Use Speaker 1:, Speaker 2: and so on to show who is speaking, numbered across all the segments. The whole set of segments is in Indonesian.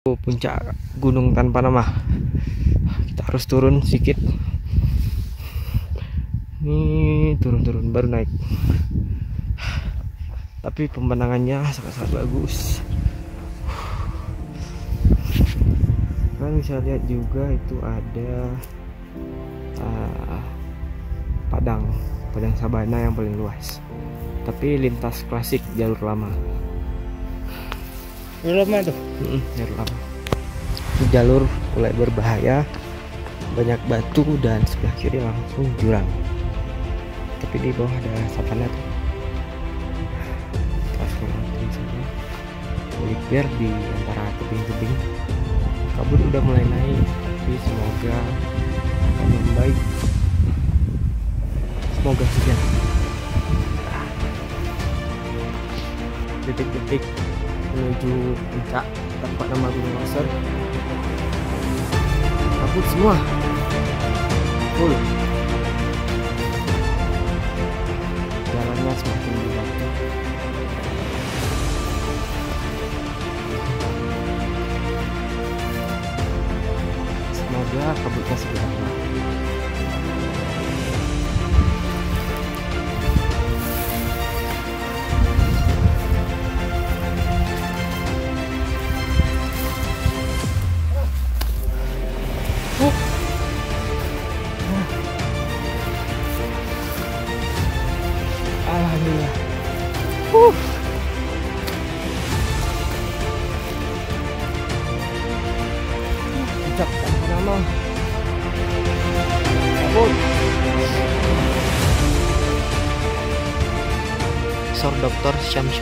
Speaker 1: puncak gunung tanpa nama. Kita harus turun sedikit. Ini turun-turun baru naik. Tapi pemandangannya sangat-sangat bagus. Kalian bisa lihat juga itu ada uh, padang. Padang sabana yang paling luas. Tapi lintas klasik jalur lama
Speaker 2: Lama tuh.
Speaker 1: Jalur mulai berbahaya, banyak batu dan sebelah kiri langsung jurang. Tapi di bawah ada savana tuh. Sana, melipir di antara tebing-tebing. Kabut udah mulai naik, tapi semoga akan membaik. Semoga saja. Detik-detik menuju puncak tempat nama Gunung Loser kabut semua. Full. Jalannya semakin berbatu semoga kabutnya segera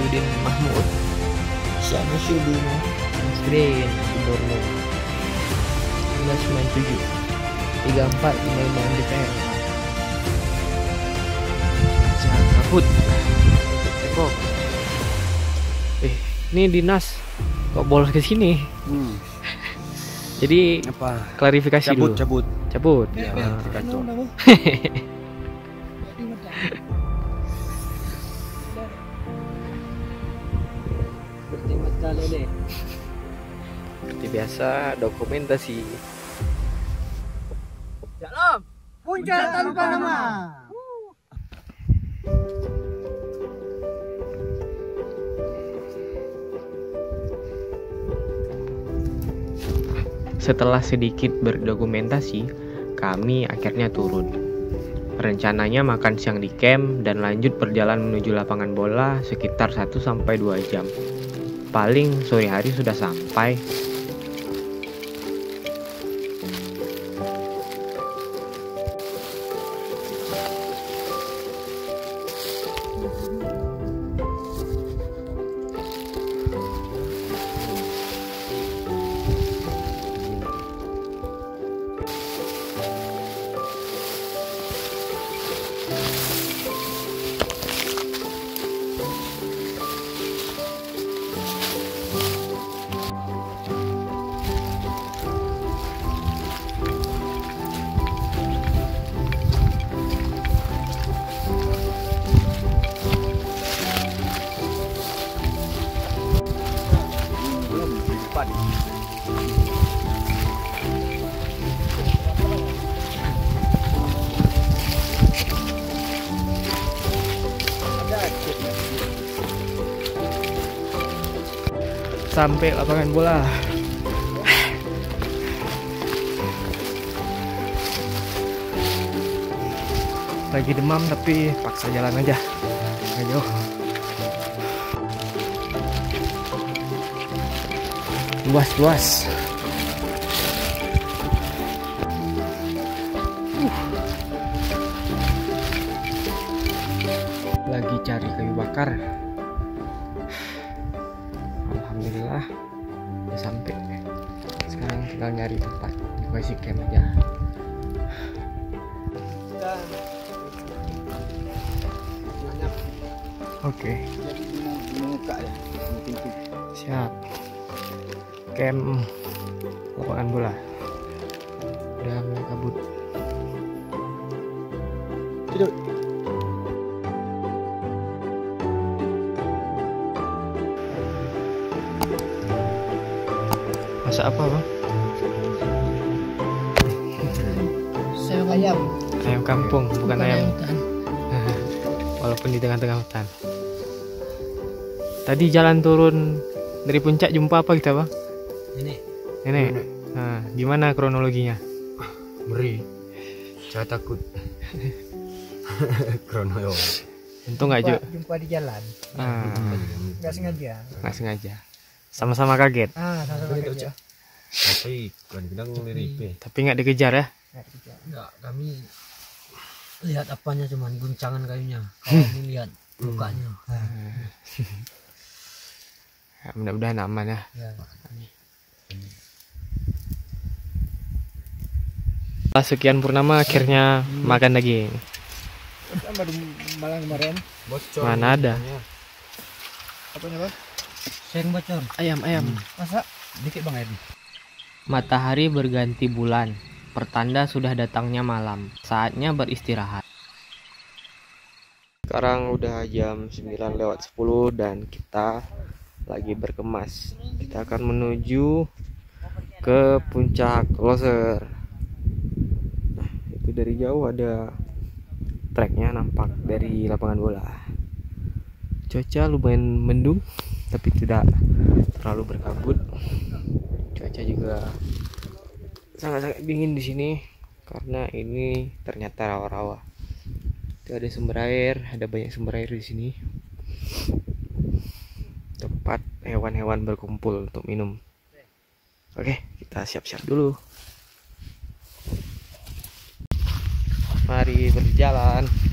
Speaker 1: Syamsuddin Mahmud
Speaker 2: Siapa sih dulu?
Speaker 1: Green Gubernur 1997 34 55 DPR Jangan kabut Tepok Eh ini dinas Kok bolos ke sini
Speaker 2: Hmm.
Speaker 1: Jadi
Speaker 2: Apa?
Speaker 1: klarifikasi
Speaker 2: Cabut,
Speaker 1: dulu
Speaker 2: cabut.
Speaker 1: Cabut
Speaker 2: Ya,
Speaker 1: Ah.
Speaker 2: kacau.
Speaker 1: Biasa dokumentasi
Speaker 2: Dalam puncak tanpa nama.
Speaker 1: Setelah sedikit berdokumentasi, kami akhirnya turun. Rencananya makan siang di camp dan lanjut perjalanan menuju lapangan bola sekitar 1-2 jam. Paling sore hari sudah sampai. Sampai lapangan bola. Lagi demam tapi paksa jalan aja. Ayo. Luas luas. Lagi cari kayu bakar. Tinggal nyari tempat basic camp aja. Oke.
Speaker 2: Pintu.
Speaker 1: siap. Camp lapangan bola. Kampung, bukan ayam
Speaker 3: hutan.
Speaker 1: walaupun di tengah-tengah hutan. Tadi jalan turun dari puncak jumpa apa kita bang?
Speaker 2: Ini
Speaker 1: Ini. Nah, gimana kronologinya?
Speaker 2: meri. Saya takut. Krono yo.
Speaker 1: Untung nggak Jo.
Speaker 3: Jumpa, jumpa di jalan.
Speaker 1: Ah,
Speaker 3: Nggak sengaja.
Speaker 1: nggak sengaja. Sama-sama kaget,
Speaker 3: Ah, sama-sama kerja.
Speaker 2: Tapi kan bilang liripe.
Speaker 1: tapi nggak dikejar ya.
Speaker 3: Nggak kerja.
Speaker 4: Enggak, kami lihat apanya cuman guncangan kayunya. Kami lihat mukanya.
Speaker 1: Ya, mudah-mudahan aman ya.
Speaker 4: Ya.
Speaker 1: Sekian purnama akhirnya makan daging.
Speaker 3: Baru malam kemarin.
Speaker 2: Bocor.
Speaker 1: Mana ada?
Speaker 3: Apanya bang?
Speaker 4: Sering bocor.
Speaker 1: Ayam, ayam.
Speaker 3: Masa?
Speaker 2: Dikit bang Edi.
Speaker 1: Matahari berganti bulan, pertanda sudah datangnya malam. Saatnya beristirahat. Sekarang udah jam 9 lewat 10 dan kita lagi berkemas. Kita akan menuju ke puncak loser. Nah, itu dari jauh ada treknya nampak dari lapangan bola. Cuaca lumayan mendung tapi tidak terlalu berkabut cuaca juga sangat-sangat dingin di sini karena ini ternyata rawa-rawa. Itu ada sumber air, ada banyak sumber air di sini. Tempat hewan-hewan berkumpul untuk minum. Oke, kita siap-siap dulu. Mari berjalan.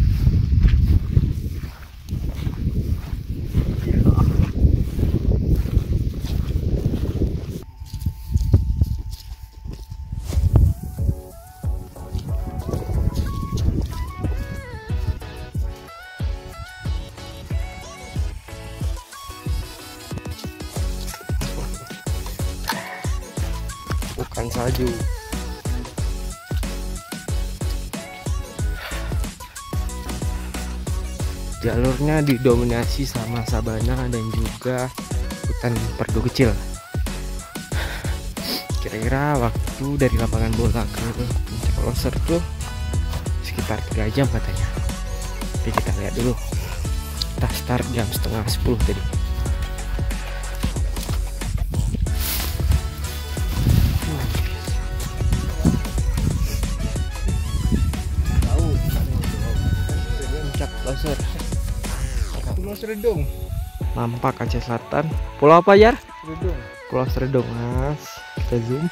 Speaker 1: Jalurnya didominasi sama sabana dan juga hutan perdu kecil. Kira-kira waktu dari lapangan bola ke puncak loser tuh sekitar 3 jam katanya. Oke kita lihat dulu. Kita start jam setengah 10 tadi.
Speaker 3: Seredung.
Speaker 1: Nampak Aceh Selatan. Pulau apa Jar?
Speaker 3: Seredung.
Speaker 1: Pulau Seredong Mas. Kita zoom.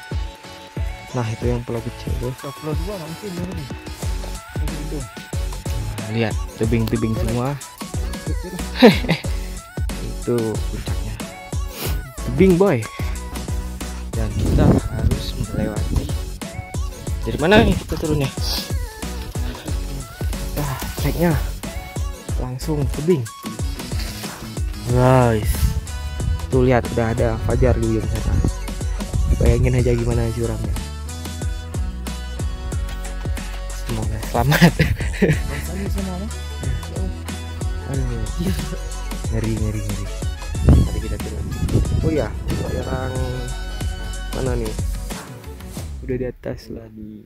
Speaker 1: Nah itu yang pulau kecil tuh.
Speaker 3: Pulau dua mungkin ini. Seredung.
Speaker 1: Nah, lihat tebing-tebing semua. itu puncaknya. Tebing boy. Dan kita harus melewati. Dari mana nih kita turunnya? Nah, treknya langsung tebing. Guys, tuh lihat udah ada fajar di ujung sana. Bayangin aja gimana curamnya. Semoga selamat.
Speaker 3: Tadi.
Speaker 1: Aduh. Ngeri ngeri ngeri. Mari kita turun. Oh ya, yang mana nih? Udah di atas lah di.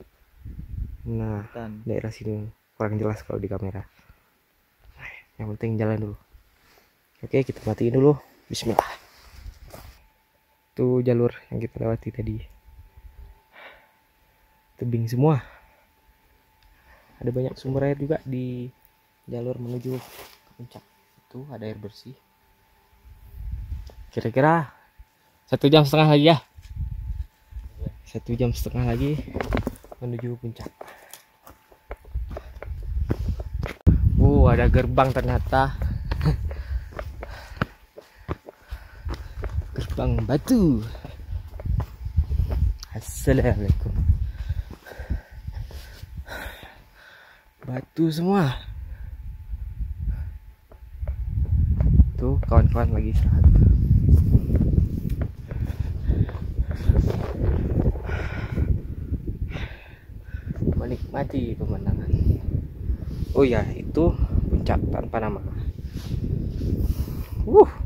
Speaker 1: Nah, daerah sini kurang jelas kalau di kamera. Yang penting jalan dulu. Oke, kita matiin dulu. Bismillah. Itu jalur yang kita lewati tadi. Tebing semua. Ada banyak sumber air juga di jalur menuju ke puncak. Itu ada air bersih. Kira-kira satu jam setengah lagi ya. Satu jam setengah lagi menuju puncak. Uh, ada gerbang ternyata. Gerbang batu. Assalamualaikum. Batu semua. Tuh kawan-kawan lagi istirahat. Menikmati pemandangan. Oh ya, itu puncak tanpa nama. Uh.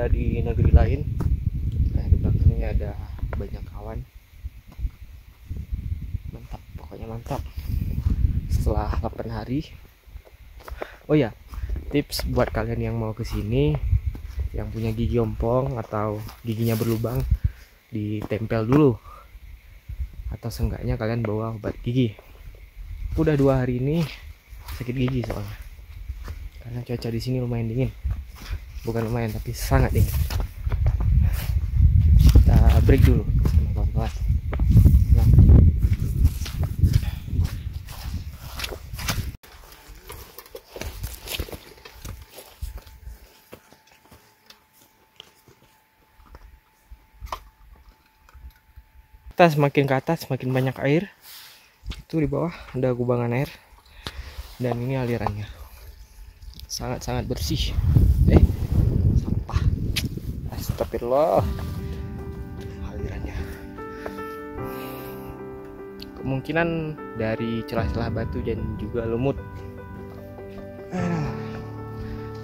Speaker 5: Ada di negeri lain. Nah, di belakangnya ada banyak kawan mantap pokoknya mantap. Setelah 8 hari. Oh ya tips buat kalian yang mau ke sini yang punya gigi ompong atau giginya berlubang ditempel dulu. Atau seenggaknya kalian bawa obat gigi. Udah dua hari ini sakit gigi soalnya. Karena cuaca di sini lumayan dingin bukan lumayan tapi sangat dingin. Kita break dulu kawan-kawan. Nah. kita semakin ke atas semakin banyak air. Itu di bawah ada kubangan air. Dan ini alirannya. Sangat-sangat bersih eh sampah astagfirullah. Alirannya kemungkinan dari celah-celah batu dan juga lumut. Ah,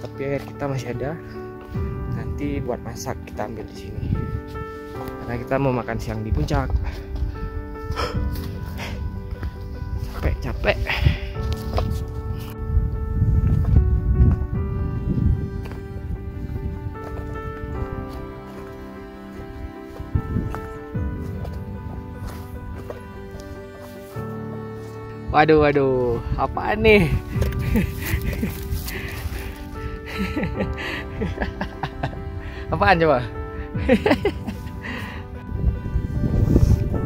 Speaker 5: tapi air kita masih ada. Nanti buat masak kita ambil di sini. Karena kita mau makan siang di puncak. Capek capek Waduh, waduh, apaan nih? apaan coba?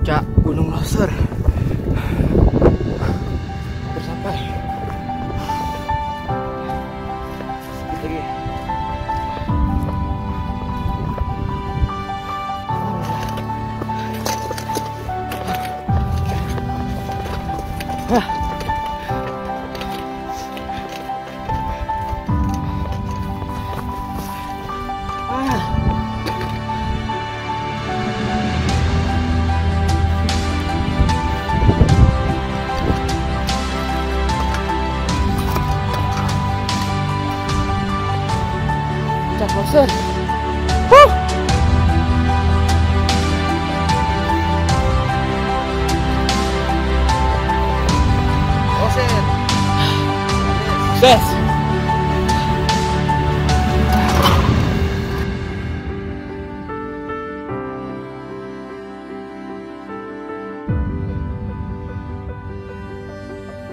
Speaker 5: Cak Gunung Loser.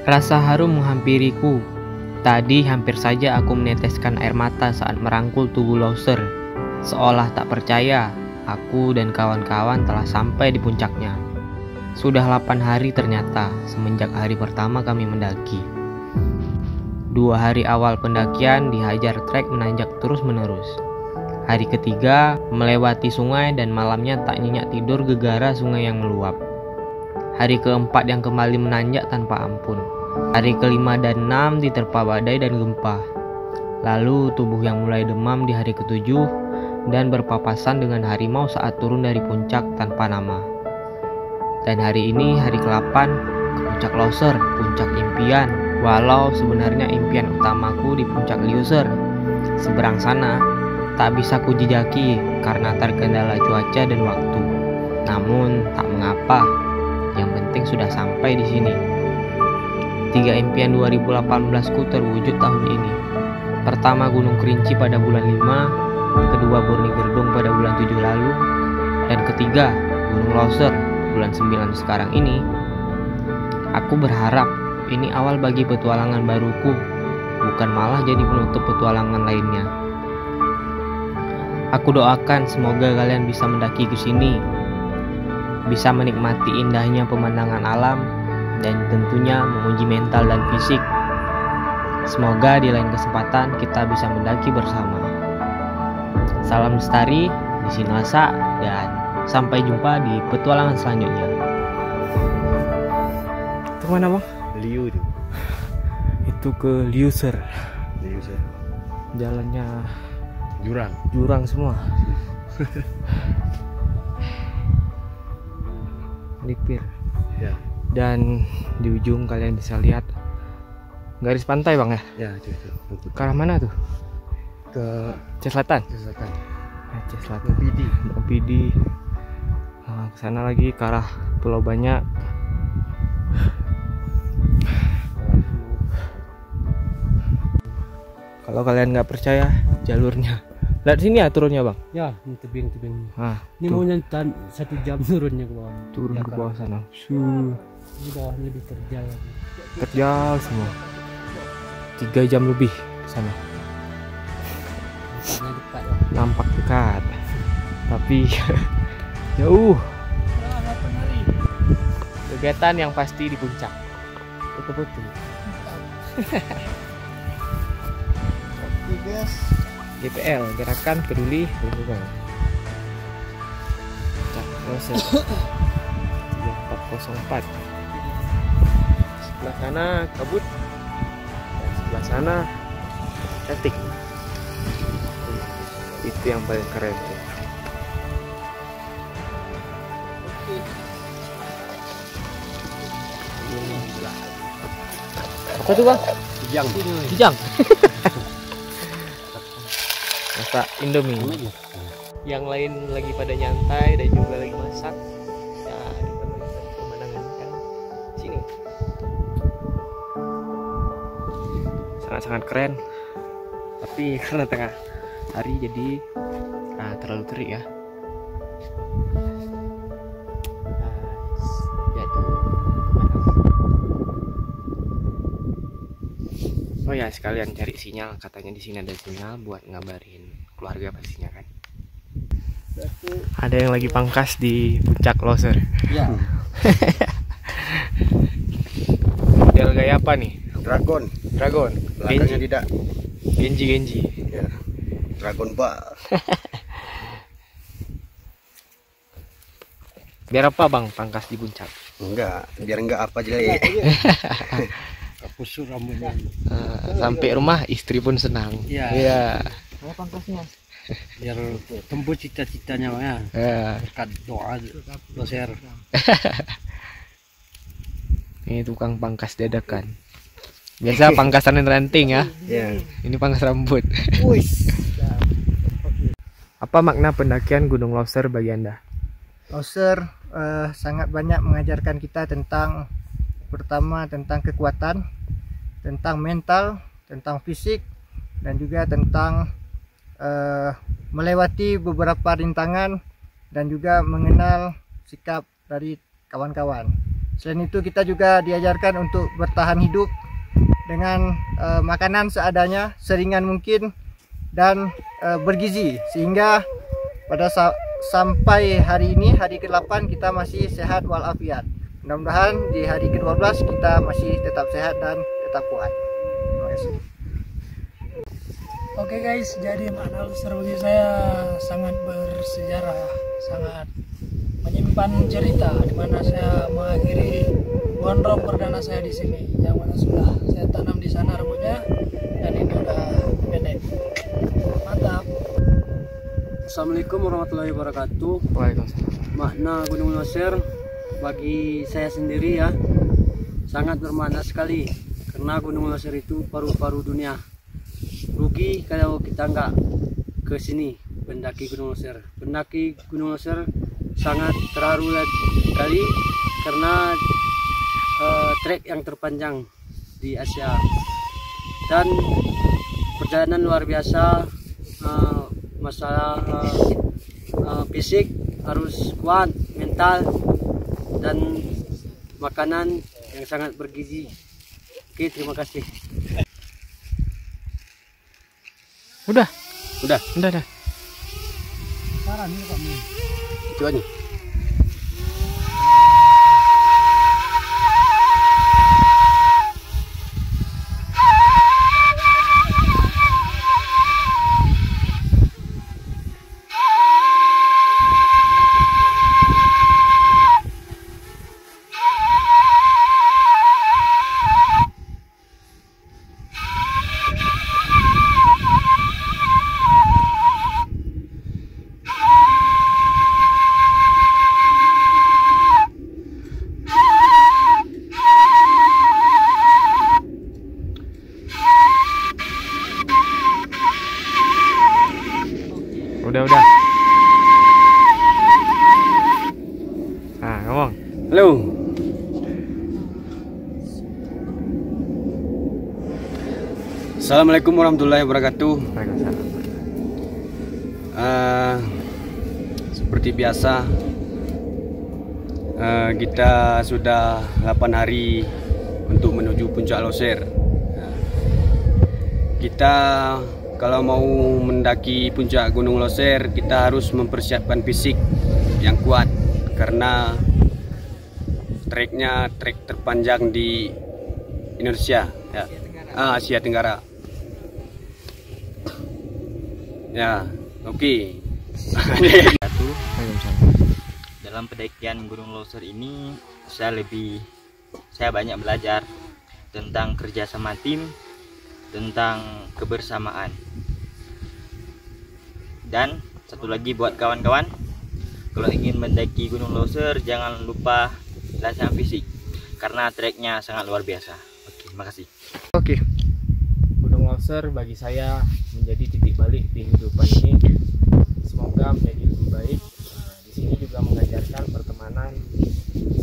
Speaker 5: Rasa harum menghampiriku. Tadi hampir saja aku meneteskan air mata saat merangkul tubuh Loser. Seolah tak percaya, aku dan kawan-kawan telah sampai di puncaknya. Sudah 8 hari ternyata semenjak hari pertama kami mendaki. Dua hari awal pendakian dihajar trek menanjak terus-menerus. Hari ketiga melewati sungai dan malamnya tak nyenyak tidur gegara sungai yang meluap. Hari keempat yang kembali menanjak tanpa ampun. Hari kelima dan enam diterpa badai dan gempa. Lalu tubuh yang mulai demam di hari ketujuh dan berpapasan dengan harimau saat turun dari puncak tanpa nama. Dan hari ini hari ke-8 ke puncak Loser, puncak impian. Walau sebenarnya impian utamaku di puncak Liuser. Seberang sana tak bisa kujejaki karena terkendala cuaca dan waktu. Namun tak mengapa, yang penting sudah sampai di sini. Tiga impian 2018ku terwujud tahun ini. Pertama Gunung Kerinci pada bulan 5, kedua Burni Gerdung pada bulan 7 lalu, dan ketiga Gunung Loser bulan 9 sekarang ini. Aku berharap ini awal bagi petualangan baruku, bukan malah jadi penutup petualangan lainnya. Aku doakan semoga kalian bisa mendaki ke sini, bisa menikmati indahnya pemandangan alam, dan tentunya menguji mental dan fisik. Semoga di lain kesempatan kita bisa mendaki bersama. Salam lestari di Sinasa dan sampai jumpa di petualangan selanjutnya. Itu mana bang?
Speaker 6: Liu tu.
Speaker 5: Itu ke Liuser.
Speaker 6: Liu saya.
Speaker 5: Jalannya
Speaker 6: Jurang.
Speaker 5: jurang semua. Lipir.
Speaker 6: Ya.
Speaker 5: Dan di ujung kalian bisa lihat garis pantai bang ya.
Speaker 6: Ya, itu itu.
Speaker 5: Ke arah mana tuh?
Speaker 6: Ke
Speaker 1: Aceh Selatan.
Speaker 2: Aceh Selatan.
Speaker 1: Aceh Selatan.
Speaker 2: Pidi.
Speaker 1: Nah, ke sana lagi ke arah Pulau Banyak. Kalau kalian nggak percaya jalurnya, lihat sini ya turunnya bang.
Speaker 4: Ya, ini tebing-tebing.
Speaker 1: Nah,
Speaker 4: Ini
Speaker 1: tuh,
Speaker 4: maunya tan- satu jam turunnya ke bawah.
Speaker 1: turun
Speaker 4: Ya,
Speaker 1: ke bawah sana. Su,
Speaker 4: Di bawahnya diterjal.
Speaker 1: terjal semua. Tiga jam lebih ke sana.
Speaker 4: Dekat ya.
Speaker 1: Nampak dekat, tapi jauh. Kegiatan yang pasti di puncak. Betul-betul.
Speaker 3: Oke guys.
Speaker 1: GPL Gerakan Peduli Lingkungan Cak Rosen 3404 sebelah sana kabut. Dan sebelah sana cantik. Itu yang paling keren tuh apa tuh bang?
Speaker 2: Yang.
Speaker 1: Kijang. Masak Indomie. Yang lain lagi pada nyantai dan juga lagi masak sangat-sangat keren tapi karena tengah hari jadi ah, terlalu terik ya jatuh panas. Oh ya sekalian cari sinyal katanya di sini ada sinyal buat ngabarin keluarga pastinya kan. Ada yang lagi pangkas di puncak loser.
Speaker 4: Ya,
Speaker 1: Model gaya apa nih?
Speaker 2: Dragon.
Speaker 1: Dragon.
Speaker 2: Belakangnya
Speaker 1: Genji.
Speaker 2: tidak.
Speaker 1: Genji Genji.
Speaker 2: Ya. Dragon Ball.
Speaker 1: Biar apa bang pangkas di puncak?
Speaker 2: Enggak, biar enggak apa jelek.
Speaker 4: kapusur rambutnya.
Speaker 1: Eh, sampai rumah istri pun senang.
Speaker 4: Iya.
Speaker 1: Iya.
Speaker 4: Apa pangkasnya? Biar tembus cita-citanya Bang, ya.
Speaker 1: Eh,
Speaker 4: Berkat doa doser.
Speaker 1: ini tukang pangkas dadakan. Biasa pangkasan ranting ya.
Speaker 2: Ya.
Speaker 1: Ini pangkas rambut. Apa makna pendakian Gunung Loser bagi Anda?
Speaker 3: Loser eh, sangat banyak mengajarkan kita tentang pertama tentang kekuatan, tentang mental, tentang fisik dan juga tentang eh, melewati beberapa rintangan dan juga mengenal sikap dari kawan-kawan. Selain itu kita juga diajarkan untuk bertahan hidup dengan eh, makanan seadanya, seringan mungkin dan eh, bergizi sehingga pada sa- sampai hari ini hari ke-8 kita masih sehat walafiat. Mudah-mudahan di hari ke-12 kita masih tetap sehat dan tetap kuat. Terima.
Speaker 7: Oke guys, jadi makna Loser bagi saya sangat bersejarah, sangat menyimpan cerita di mana saya mengakhiri gondrong perdana saya di sini. Yang mana sudah saya tanam di sana rambutnya dan ini udah pendek. Mantap.
Speaker 4: Assalamualaikum warahmatullahi wabarakatuh.
Speaker 1: Waalaikumsalam.
Speaker 4: Makna Gunung Loser bagi saya sendiri ya sangat bermakna sekali karena Gunung Loser itu paru-paru dunia. Rugi kalau kita nggak ke sini pendaki Gunung Loser. Pendaki Gunung Loser sangat terharu sekali karena eh, trek yang terpanjang di Asia. Dan perjalanan luar biasa eh, masalah eh, eh, fisik harus kuat mental dan makanan yang sangat bergizi. Oke terima kasih.
Speaker 1: Udah,
Speaker 2: Udah,
Speaker 1: udah, udah.
Speaker 2: itu aja. Assalamualaikum warahmatullahi wabarakatuh. Eh, seperti biasa eh, kita sudah 8 hari untuk menuju puncak Loser. Kita kalau mau mendaki puncak Gunung Loser kita harus mempersiapkan fisik yang kuat karena treknya trek terpanjang di Indonesia ya. Ah, Asia Tenggara. Ya, oke.
Speaker 8: Satu, dalam pendakian Gunung Loser ini saya lebih saya banyak belajar tentang kerjasama tim, tentang kebersamaan. Dan satu lagi buat kawan-kawan, kalau ingin mendaki Gunung Loser jangan lupa latihan fisik karena treknya sangat luar biasa. Oke, makasih.
Speaker 3: Oke.
Speaker 1: Gunung Loser bagi saya menjadi titik balik di kehidupan ini. Semoga menjadi lebih baik. Nah, di sini juga mengajarkan pertemanan,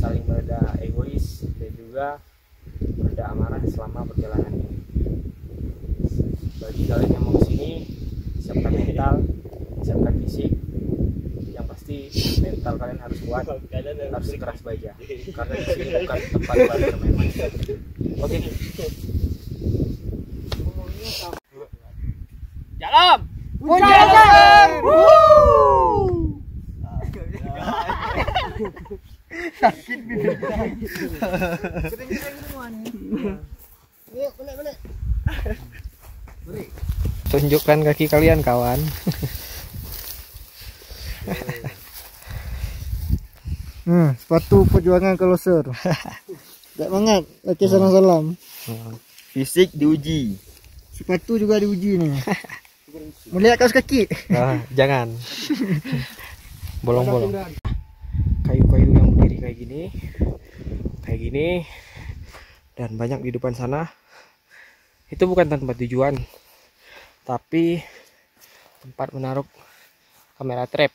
Speaker 1: saling berada egois dan juga berada amarah selama perjalanan ini. Bagi kalian yang mau ke sini, siapkan mental, siapkan fisik. Yang pasti mental kalian harus kuat, harus keras baja. Karena di sini bukan tempat bermain-main. Oke. Jalan! Tunjukkan kaki kalian kawan.
Speaker 3: Hmm, sepatu perjuangan ke loser. Tak banget. Okey salam-salam.
Speaker 8: Fisik diuji.
Speaker 3: Sepatu juga diuji nih. Melihat kaos kaki.
Speaker 1: Ah, jangan. Bolong-bolong. Kayu-kayu yang berdiri kayak gini. Kayak gini. Dan banyak di depan sana. Itu bukan tempat tujuan. Tapi tempat menaruh kamera trap.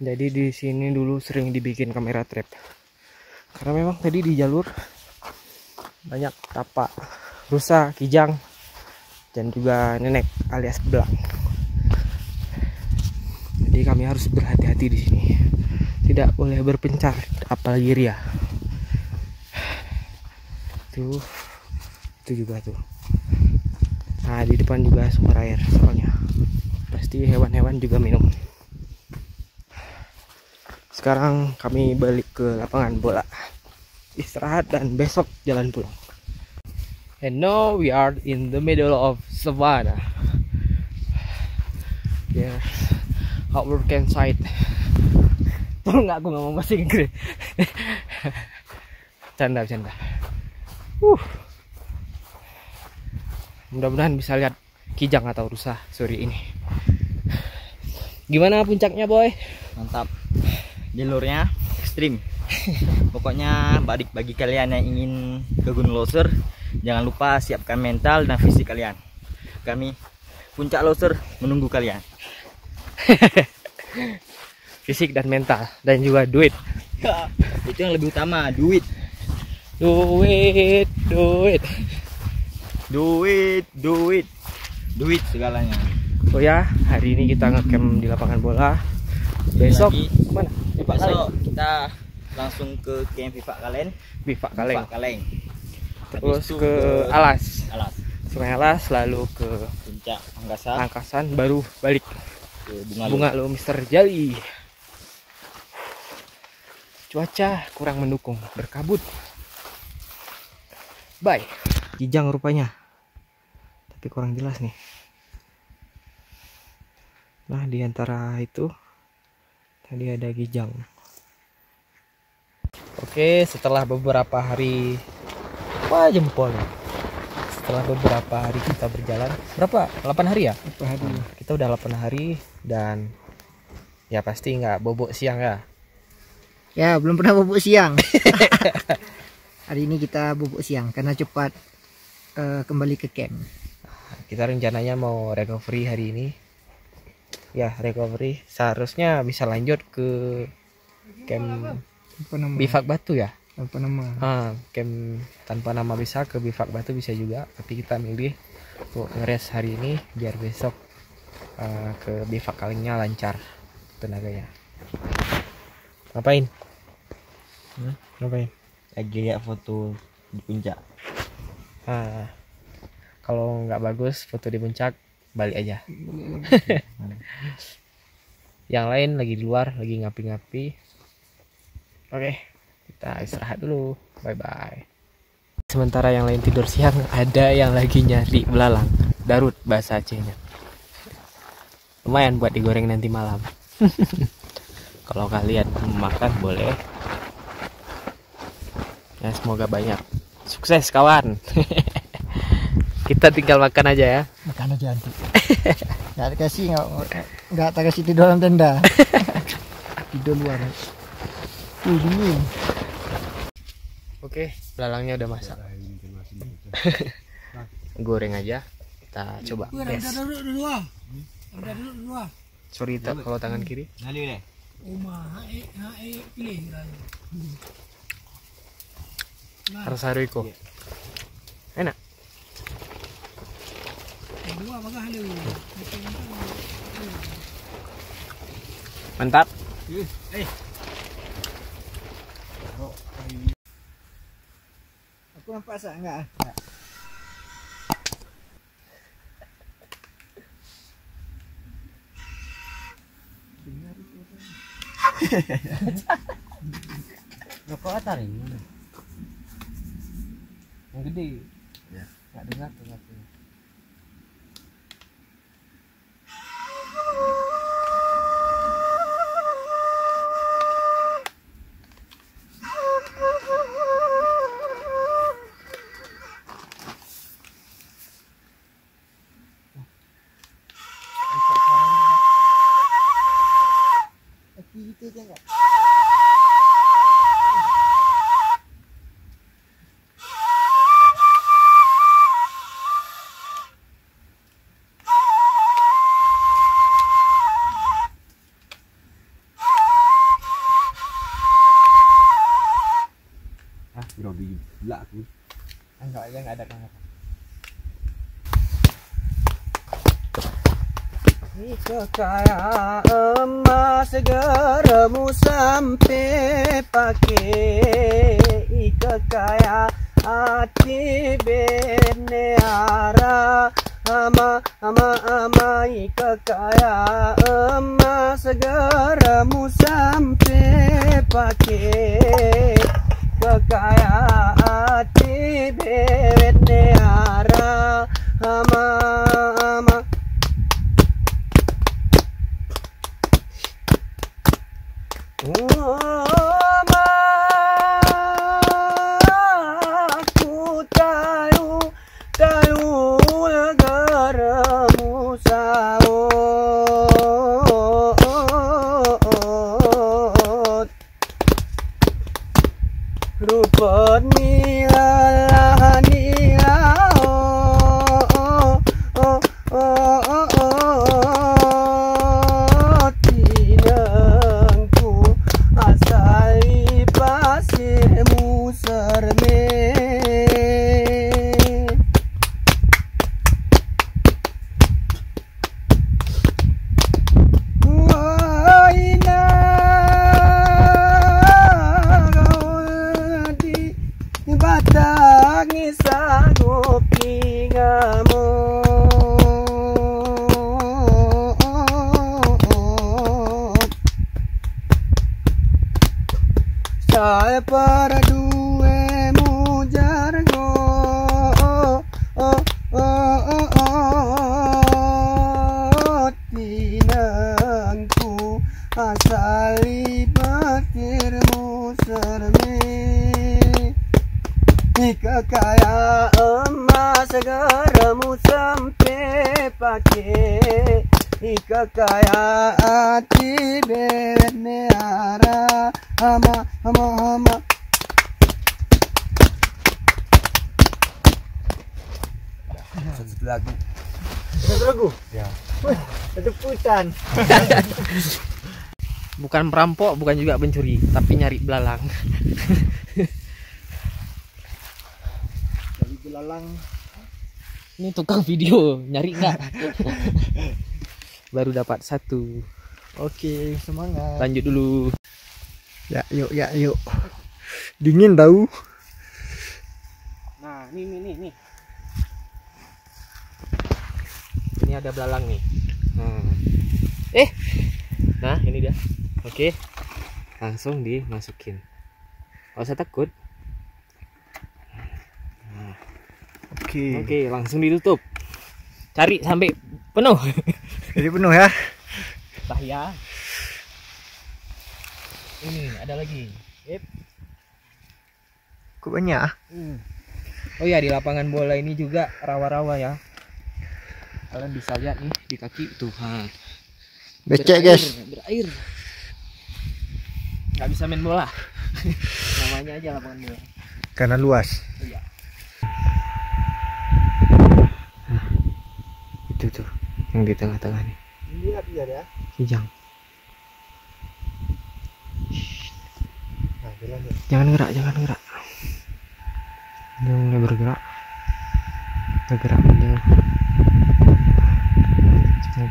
Speaker 1: Jadi di sini dulu sering dibikin kamera trap. Karena memang tadi di jalur banyak tapak rusa, kijang, dan juga nenek alias belang. Jadi kami harus berhati-hati di sini. Tidak boleh berpencar, apalagi ria. Tuh, itu juga tuh. Nah di depan juga sumber air soalnya. Pasti hewan-hewan juga minum. Sekarang kami balik ke lapangan bola. Istirahat dan besok jalan pulang. And now we are in the middle of savannah. There's our campsite. Tolong nggak aku ngomong bahasa Inggris. canda, canda. Uh. Mudah-mudahan bisa lihat kijang atau rusa sore ini. Gimana puncaknya, boy?
Speaker 8: Mantap. Jalurnya ekstrim. Pokoknya balik bagi kalian yang ingin ke Gunung Loser, jangan lupa siapkan mental dan fisik kalian. Kami puncak Loser menunggu kalian.
Speaker 1: Fisik dan mental dan juga duit.
Speaker 8: Itu yang lebih utama, duit.
Speaker 1: Duit, duit.
Speaker 8: Duit, duit. Duit segalanya.
Speaker 1: Oh ya, hari ini kita ngecamp di lapangan bola. Besok
Speaker 8: Lagi.
Speaker 1: Bivak
Speaker 8: Besok kita langsung ke camp Kalen.
Speaker 1: Bivak Kaleng.
Speaker 8: Viva Kaleng.
Speaker 1: Terus ke Alas.
Speaker 8: Alas.
Speaker 1: Sungai Alas lalu ke
Speaker 8: Puncak Angkasa
Speaker 1: Angkasan baru balik
Speaker 8: ke Bunga,
Speaker 1: bunga lo Mister Jali. Cuaca kurang mendukung, berkabut. Bye. Kijang rupanya. Tapi kurang jelas nih. Nah, di antara itu tadi ada kijang. Oke, setelah beberapa hari wah jempol. Setelah beberapa hari kita berjalan, berapa? 8 hari ya?
Speaker 3: Apa hari?
Speaker 1: kita udah 8 hari dan ya pasti nggak bobok siang ya
Speaker 3: Ya, belum pernah bubuk siang. hari ini kita bubuk siang karena cepat eh, kembali ke camp.
Speaker 1: kita rencananya mau recovery hari ini
Speaker 9: ya recovery seharusnya bisa lanjut ke camp
Speaker 3: apa
Speaker 9: bivak batu ya
Speaker 3: apa nama.
Speaker 9: Ah camp tanpa nama bisa ke bivak batu bisa juga. Tapi kita milih untuk ngeres hari ini biar besok eh, ke bivak kalingnya lancar tenaganya. Ngapain?
Speaker 8: Hmm?
Speaker 9: ngapain?
Speaker 8: Lagi lihat foto di puncak.
Speaker 9: Ah kalau nggak bagus foto di puncak balik aja. Yang lain lagi di luar lagi ngapi-ngapi. Oke kita istirahat dulu. Bye bye sementara yang lain tidur siang ada yang lagi nyari belalang. Darut bahasa Acehnya. Lumayan buat digoreng nanti malam. Kalau kalian mau makan boleh. Ya semoga banyak. Sukses kawan. Kita tinggal makan aja ya.
Speaker 3: Makan aja nanti nggak dikasih nggak nggak tak kasih tidur dalam tenda. Tidur luar Dingin
Speaker 9: Oke, belalangnya udah masak. Goreng aja. Kita coba tes.
Speaker 4: ada dulu dulu. Ada dulu dulu.
Speaker 9: Sorry tak kalau tangan kiri. Harus haruiko. Enak.
Speaker 4: Dua bagah lu.
Speaker 9: Mantap.
Speaker 3: aku nampak sak enggak
Speaker 1: Rokok atar ini. Yang gede. Ya. Enggak dengar dengar.
Speaker 3: Aktiviti
Speaker 9: Chhaya
Speaker 1: kekayaan hati beneara hama hama hama.
Speaker 8: Satu lagu
Speaker 3: Satu lagu?
Speaker 8: Ya.
Speaker 3: Ada putan.
Speaker 1: bukan perampok bukan juga pencuri tapi nyari belalang.
Speaker 3: Dari belalang.
Speaker 1: ini tukang video nyari nggak baru dapat satu
Speaker 3: Oke, semangat.
Speaker 1: lanjut dulu
Speaker 3: Ya, yuk, ya, yuk. Dingin tahu.
Speaker 1: nah ini nih nih nih ini ada belalang nih nah. eh nah ini dia oke langsung dimasukin Gak usah takut
Speaker 3: Oke.
Speaker 1: oke langsung ditutup cari sampai penuh
Speaker 3: Jadi penuh ya.
Speaker 1: bahaya ini ada lagi Yep.
Speaker 3: Kok banyak ah?
Speaker 1: oh ya di lapangan bola ini juga rawa-rawa ya kalian bisa lihat nih di kaki tuh ha.
Speaker 3: Becek
Speaker 1: Berair,
Speaker 3: guys.
Speaker 1: berair nggak bisa main bola namanya aja lapangan bola
Speaker 3: Karena luas.
Speaker 1: iya itu tuh yang di tengah-tengah nih.
Speaker 3: Lihat dia ya.
Speaker 1: kijang
Speaker 3: Nah, jalan ya.
Speaker 1: jangan gerak jangan gerak. Dia mulai bergerak. Bergerak menjauh Jangan.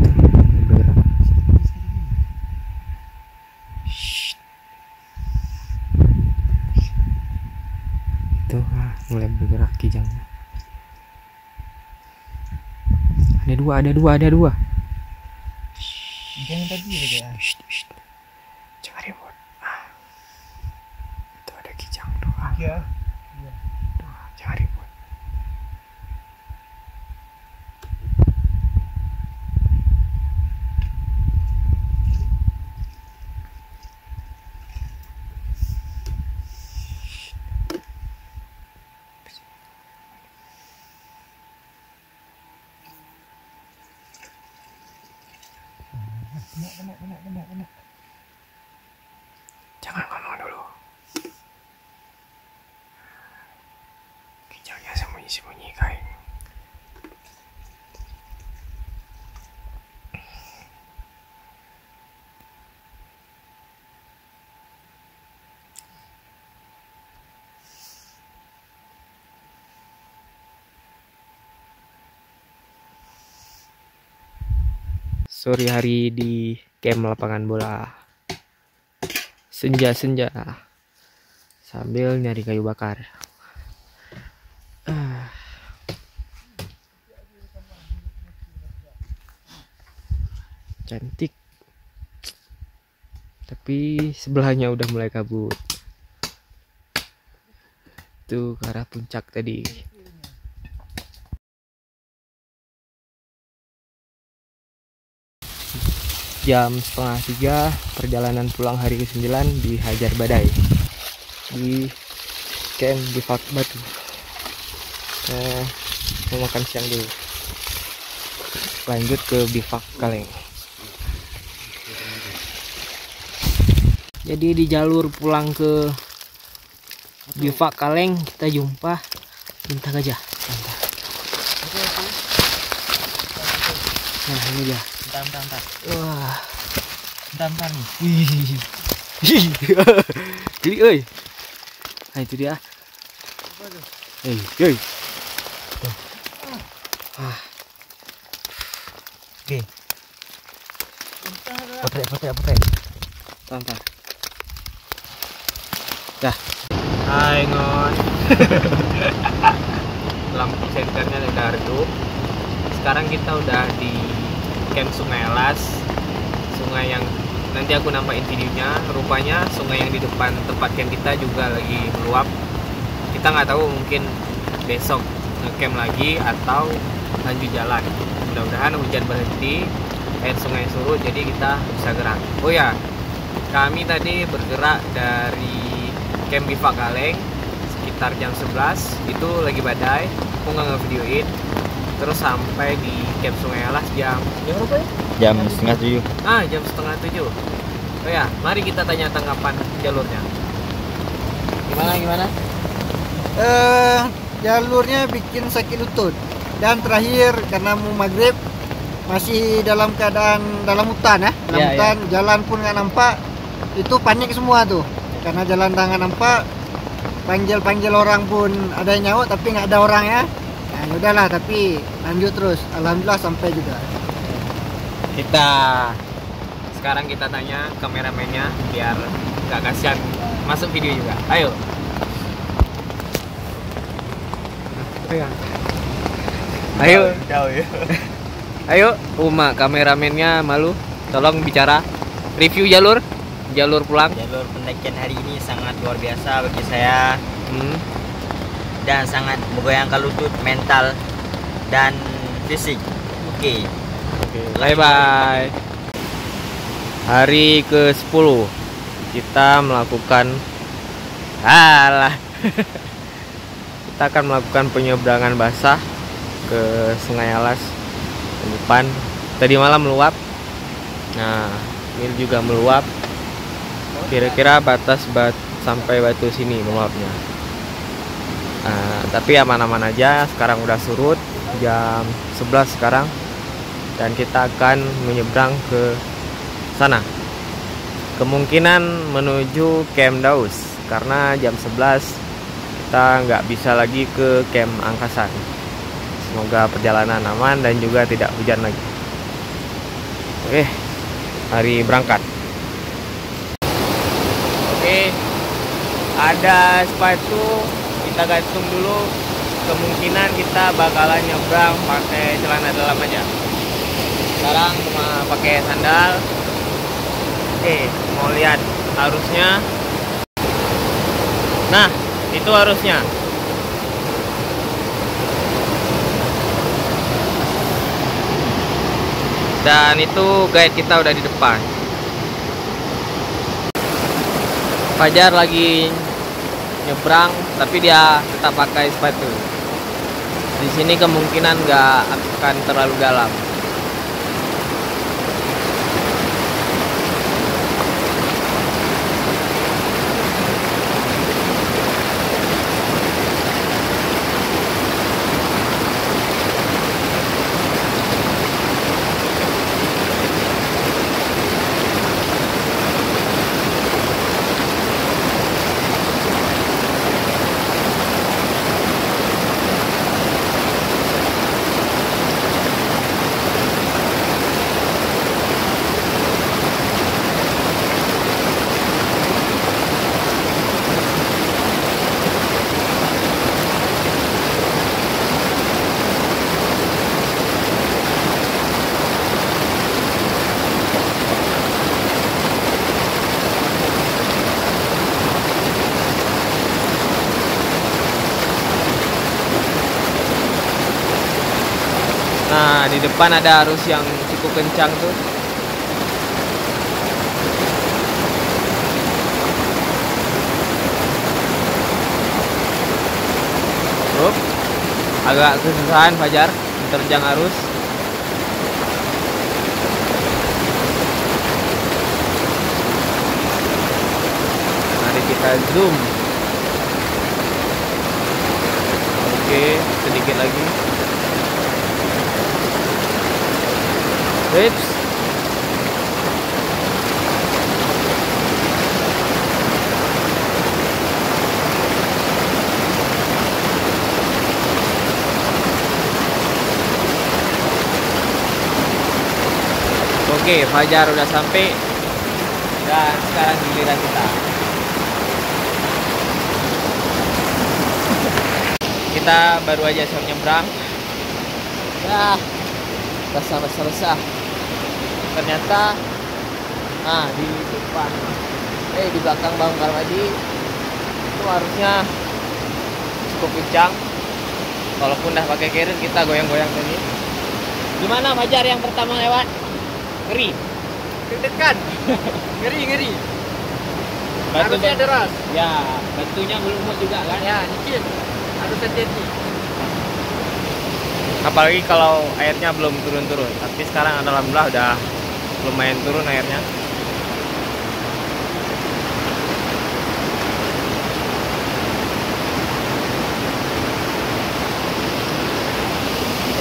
Speaker 1: Tuh, mulai bergerak Shh. itu ah, mulai bergerak kijangnya ada dua ada dua ada dua
Speaker 3: Yang tadi ya.
Speaker 1: Jangan ribut. Ah. Itu ada kijang tuh. Ah.
Speaker 3: Ya.
Speaker 1: Tuh, jangan ribut. Jangan ngomong dulu. Kijangnya sembunyi-sembunyi kain. Sore hari di camp lapangan bola senja-senja sambil nyari kayu bakar. Ah. Cantik. Tapi sebelahnya udah mulai kabut. Tuh ke arah puncak tadi. Jam setengah tiga perjalanan pulang hari ke-9 di Hajar Badai. Di camp di Fak Batu. Nah, mau makan siang dulu. Lanjut ke Bivak Kaleng. Jadi di jalur pulang ke Bivak Kaleng kita jumpa bintang gajah. Nah ini dia
Speaker 8: Bentar, bentar, bentar.
Speaker 1: wah
Speaker 8: Bentar, bentar nih.
Speaker 1: Jadi, oi. Nah, itu dia. Hei, hei. Ah.
Speaker 8: Oke. Potret, potret, potret.
Speaker 1: Tante. Dah. Hai, Ngon. Lampu senternya udah redup. Sekarang kita udah di camp Sungai Alas. Sungai yang nanti aku nambahin videonya. Rupanya sungai yang di depan tempat camp kita juga lagi meluap. Kita nggak tahu mungkin besok ngecamp lagi atau lanjut jalan. Mudah-mudahan hujan berhenti, air sungai surut jadi kita bisa gerak. Oh ya, kami tadi bergerak dari camp Bivak Kaleng sekitar jam 11 itu lagi badai aku nggak ngevideoin terus sampai di camp Sungai Alas jam jam berapa ya?
Speaker 8: Jam setengah tujuh.
Speaker 1: Ah jam setengah tujuh. Oh ya mari kita tanya tanggapan jalurnya. Gimana gimana?
Speaker 3: Eh, jalurnya bikin sakit lutut. dan terakhir karena mau maghrib masih dalam keadaan dalam hutan ya. Dalam
Speaker 5: Iya,
Speaker 3: hutan jalan pun nggak nampak. Itu panik semua tuh. Karena jalan tangan nampak panggil panggil orang pun ada yang nyawa tapi nggak ada orang ya nah ya udahlah tapi lanjut terus alhamdulillah sampai juga
Speaker 5: Kita sekarang kita tanya kameramennya biar nggak kasihan masuk video juga. Ayo. Ayo,
Speaker 8: Jauh ya.
Speaker 5: ayo, Uma kameramennya malu. Tolong bicara. Review jalur, jalur pulang.
Speaker 8: Jalur pendakian hari ini sangat luar biasa bagi saya
Speaker 5: Hmm.
Speaker 8: Dan sangat menggoyangkan lutut, mental dan fisik. Oke.
Speaker 5: Bye bye. Hari ke-10 kita melakukan alah. kita akan melakukan penyeberangan basah ke Sungai Alas di depan. Tadi malam meluap. Nah, ini juga meluap. Kira-kira batas bat sampai batu sini meluapnya. Nah, tapi aman-aman aja. Sekarang udah surut jam 11 sekarang dan kita akan menyeberang ke sana. Kemungkinan menuju Camp Daus karena jam 11 kita nggak bisa lagi ke Camp Angkasan. Semoga perjalanan aman dan juga tidak hujan lagi. Oke, hari berangkat. Oke, ada sepatu kita gantung dulu. Kemungkinan kita bakalan nyebrang pakai celana dalam aja. Sekarang cuma pakai sandal. Oke mau lihat arusnya. Nah itu arusnya. Dan itu guide kita udah di depan. Fajar lagi nyebrang tapi dia tetap pakai sepatu. Di sini kemungkinan nggak akan terlalu dalam Nah, di depan ada arus yang cukup kencang tuh. Up. Agak kesusahan Fajar menerjang arus. Mari kita zoom. Oke, sedikit lagi. Rips. Oke, Fajar udah sampai dan sekarang giliran kita. Kita baru aja siap nyebrang. Ya, basah-basah-basah ternyata nah di depan eh di belakang Bang Karmadi itu harusnya cukup kencang. Walaupun udah pakai carrier kita goyang-goyang tadi gimana Fajar yang pertama lewat? Ngeri.
Speaker 3: Deg-degan ngeri ngeri. Harusnya deras
Speaker 5: ya batunya melumut juga kan?
Speaker 3: Ya dikit. Harus hati-hati.
Speaker 5: Apalagi kalau airnya belum turun-turun. Tapi sekarang alhamdulillah udah lumayan turun airnya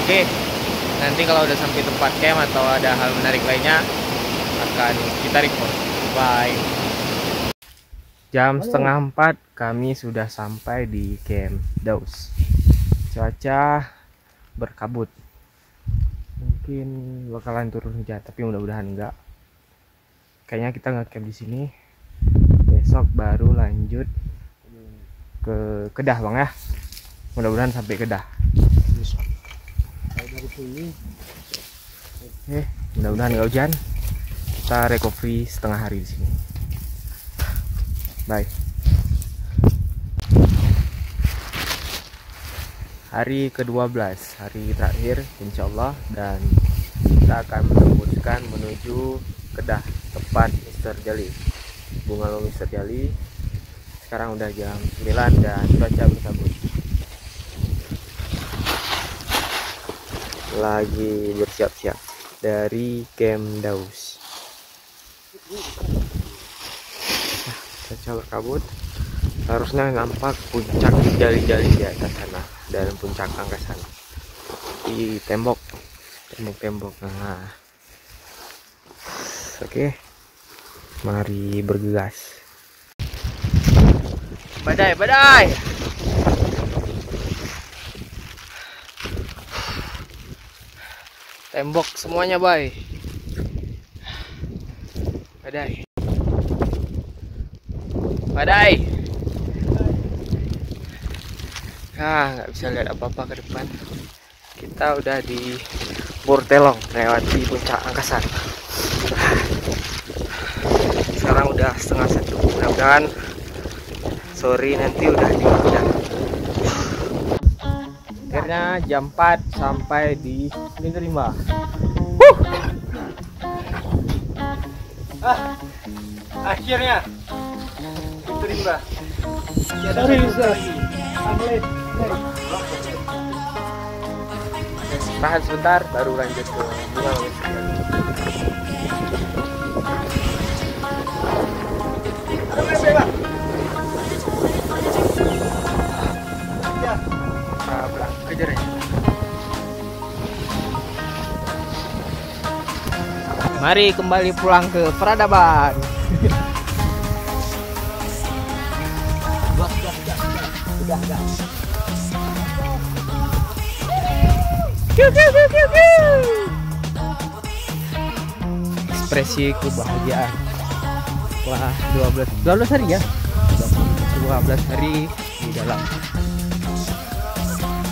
Speaker 1: Oke, nanti kalau udah sampai tempat camp atau ada hal menarik lainnya akan kita report. Bye. Jam setengah empat kami sudah sampai di camp Daus. Cuaca berkabut. Mungkin bakalan turun hujan, tapi mudah-mudahan enggak. Kayaknya kita nggak camp di sini. Besok baru lanjut ke Kedah bang ya. Mudah-mudahan sampai Kedah. Oke, mudah-mudahan nggak hujan. Kita recovery setengah hari di sini. Bye. Hari ke-12, hari terakhir insya Allah dan kita akan menembuskan menuju Kedah, tempat Mr. Jali. Bunga Mr. Jali. Sekarang udah jam 9 dan cuaca berkabut. Lagi bersiap-siap dari Camp Daus. cuaca berkabut harusnya nampak puncak jali-jali di atas sana dan puncak angka sana di tembok. Tembok-tembok nah. Oke. Mari bergegas. Badai badai! Tembok semuanya bay. Badai. Badai ah nggak bisa lihat apa-apa ke depan. Kita udah di Bortelong melewati puncak angkasan sekarang udah setengah satu. Mudah-mudahan sore nanti udah di Medan. Akhirnya jam 4 sampai di Minggu 5 ah, akhirnya. Diterima
Speaker 7: Sorry, Ustaz.
Speaker 1: Tahan sebentar baru lanjut ke bunga kejar ya. Mari kembali pulang ke peradaban. Ekspresi kebahagiaan. Wah, 12 12 hari ya. 12 hari di dalam.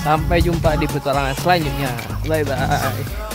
Speaker 1: Sampai jumpa di petualangan selanjutnya. Bye bye.